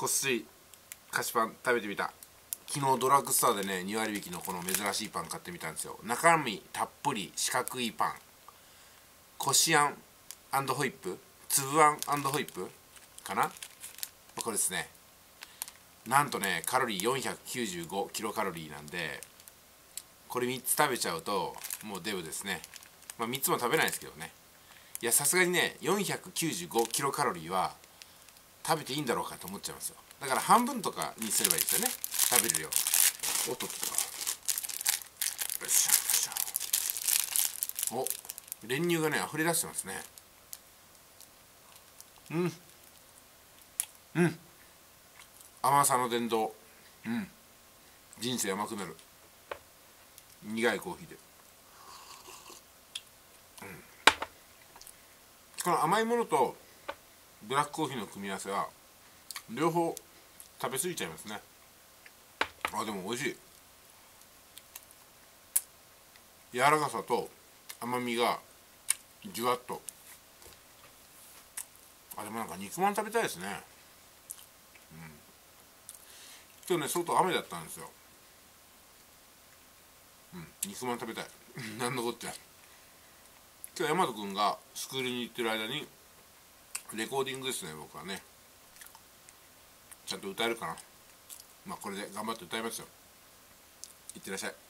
こっそり菓子パン食べてみた。昨日ドラッグストアでね2割引きのこの珍しいパン買ってみたんですよ。中身たっぷり四角いパン。こしあんホイップ。粒あんホイップかな？これですね。なんとねカロリー495キロカロリーなんでこれ3つ食べちゃうともうデブですね。まあ3つも食べないですけどね。いやさすがにね495キロカロリーは食べていいんだろうかと思っちゃいますよ。だから半分とかにすればいいですよね。食べる量。おっとっとよっしゃよっしゃ。お練乳がね溢れ出してますね。うん。うん。甘さの殿堂。うん。人生甘くなる。苦いコーヒーで、うん、この甘いものとブラックコーヒーの組み合わせは両方食べ過ぎちゃいますね。あでも美味しい。柔らかさと甘みがじゅわっと。あでもなんか肉まん食べたいですね。うん。今日ね外雨だったんですよ。うん肉まん食べたい。何のこっちゃ。今日大和君がスクールに行ってる間にレコーディングですね僕はね。ちゃんと歌えるかな。まあこれで頑張って歌いますよ。いってらっしゃい。